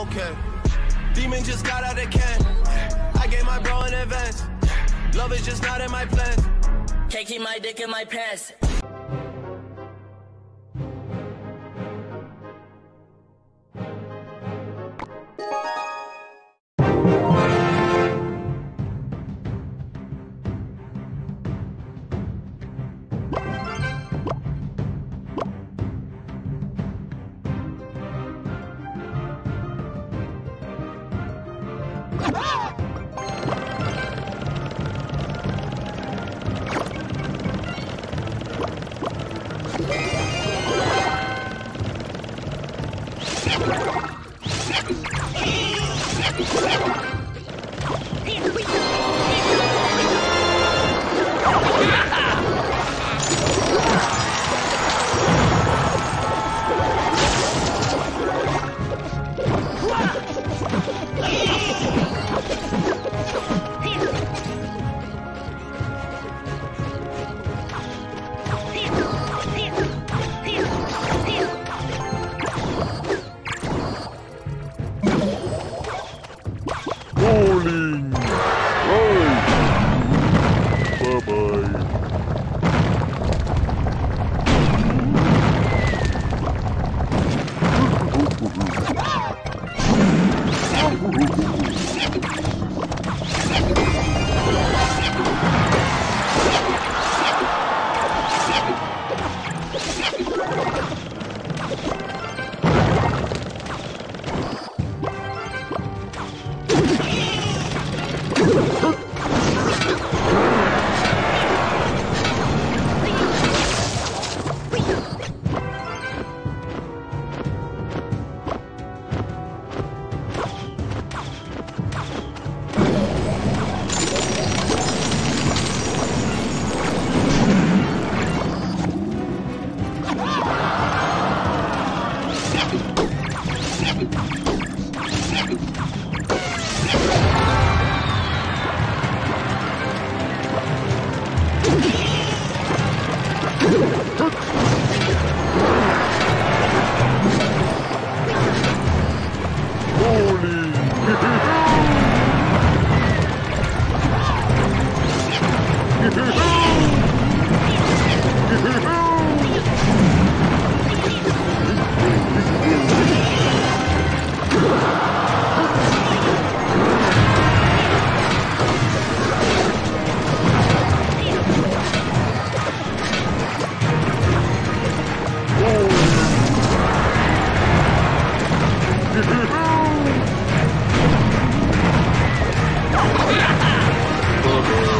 Okay. Demon just got out of can. I gave my bro in advance. Love is just not in my plans. Can't keep my dick in my pants. Bowling! Oh,